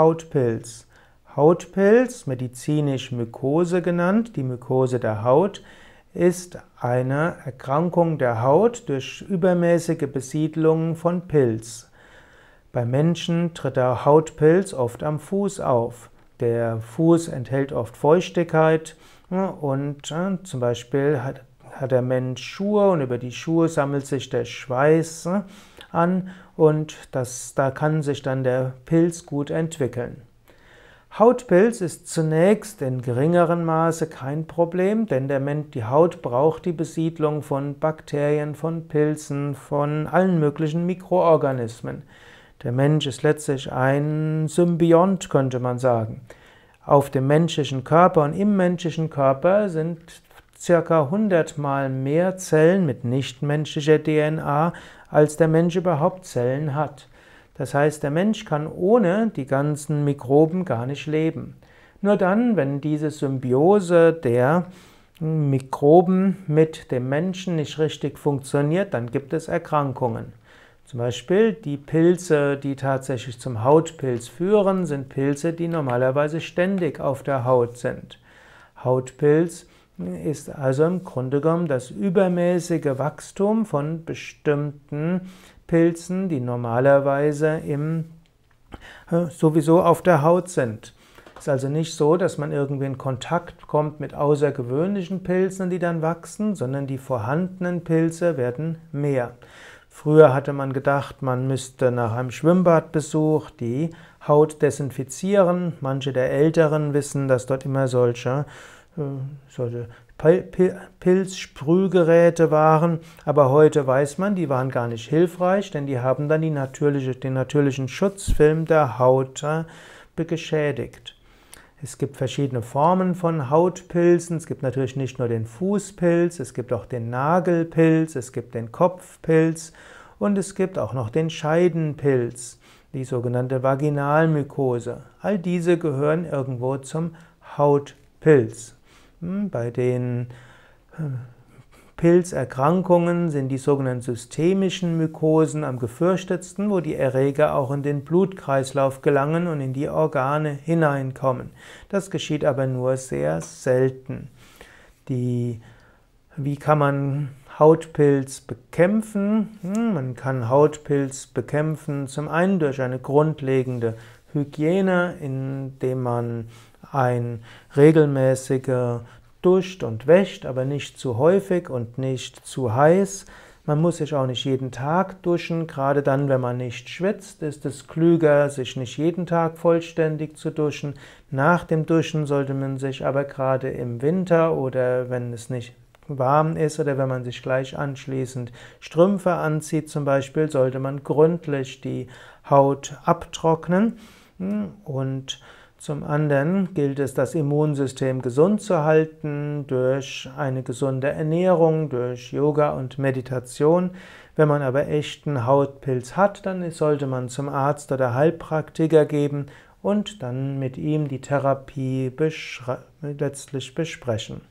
Hautpilz. Hautpilz, medizinisch Mykose genannt, die Mykose der Haut, ist eine Erkrankung der Haut durch übermäßige Besiedlung von Pilz. Bei Menschen tritt der Hautpilz oft am Fuß auf. Der Fuß enthält oft Feuchtigkeit und äh, zum Beispiel hat, hat der Mensch Schuhe und über die Schuhe sammelt sich der Schweiß äh, an und das, da kann sich dann der Pilz gut entwickeln. Hautpilz ist zunächst in geringerem Maße kein Problem, denn der Mensch, die Haut braucht die Besiedlung von Bakterien, von Pilzen, von allen möglichen Mikroorganismen. Der Mensch ist letztlich ein Symbiont, könnte man sagen. Auf dem menschlichen Körper und im menschlichen Körper sind circa 100 mal mehr Zellen mit nichtmenschlicher DNA, als der Mensch überhaupt Zellen hat. Das heißt, der Mensch kann ohne die ganzen Mikroben gar nicht leben. Nur dann, wenn diese Symbiose der Mikroben mit dem Menschen nicht richtig funktioniert, dann gibt es Erkrankungen. Zum Beispiel die Pilze, die tatsächlich zum Hautpilz führen, sind Pilze, die normalerweise ständig auf der Haut sind. Hautpilz ist also im Grunde genommen das übermäßige Wachstum von bestimmten Pilzen, die normalerweise im, äh, sowieso auf der Haut sind. Es ist also nicht so, dass man irgendwie in Kontakt kommt mit außergewöhnlichen Pilzen, die dann wachsen, sondern die vorhandenen Pilze werden mehr. Früher hatte man gedacht, man müsste nach einem Schwimmbadbesuch die Haut desinfizieren. Manche der Älteren wissen, dass dort immer solche, solche Pilzsprühgeräte waren, aber heute weiß man, die waren gar nicht hilfreich, denn die haben dann die natürliche, den natürlichen Schutzfilm der Haut äh, geschädigt. Es gibt verschiedene Formen von Hautpilzen. Es gibt natürlich nicht nur den Fußpilz, es gibt auch den Nagelpilz, es gibt den Kopfpilz und es gibt auch noch den Scheidenpilz, die sogenannte Vaginalmykose. All diese gehören irgendwo zum Hautpilz. Bei den äh, Pilzerkrankungen sind die sogenannten systemischen Mykosen am gefürchtetsten, wo die Erreger auch in den Blutkreislauf gelangen und in die Organe hineinkommen. Das geschieht aber nur sehr selten. Die, wie kann man Hautpilz bekämpfen? Hm, man kann Hautpilz bekämpfen zum einen durch eine grundlegende Hygiene, indem man ein regelmäßiger duscht und wäscht, aber nicht zu häufig und nicht zu heiß. Man muss sich auch nicht jeden Tag duschen, gerade dann, wenn man nicht schwitzt, ist es klüger, sich nicht jeden Tag vollständig zu duschen. Nach dem Duschen sollte man sich aber gerade im Winter oder wenn es nicht warm ist oder wenn man sich gleich anschließend Strümpfe anzieht zum Beispiel, sollte man gründlich die Haut abtrocknen und zum anderen gilt es, das Immunsystem gesund zu halten durch eine gesunde Ernährung, durch Yoga und Meditation. Wenn man aber echten Hautpilz hat, dann sollte man zum Arzt oder Heilpraktiker geben und dann mit ihm die Therapie letztlich besprechen.